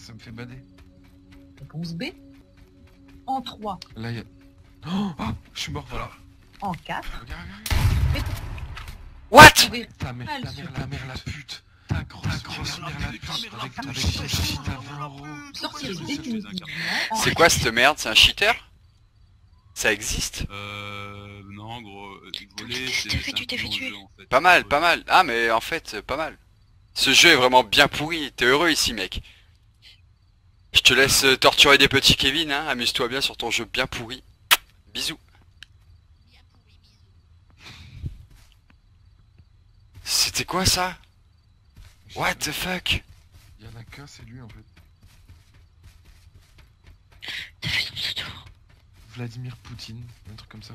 ça me fait bader. Réponse B. En 3. Là, il y a... Oh, oh, je suis mort, voilà. En 4. Regarde, regarde. What Ta mère, Ah, ta mère, la mère, la pute. Ta grosse, ta grosse mère, la pute. Avec ton shit à 20 euros. Sortir C'est- définitivement. en C'est quoi cette merde C'est un cheater Ça existe Euh... Non, gros, euh, voler, t'es c'est un. Pas mal, pas mal. Ah mais en fait, euh, pas mal. Ce jeu est vraiment bien pourri. T'es heureux ici, mec. Je te laisse euh, torturer des petits Kevin, hein. Amuse-toi bien sur ton jeu bien pourri. Bisous. C'était quoi ça? What the fuck? Il y en a qu'un, c'est lui en fait. Vladimir Poutine, un truc comme ça.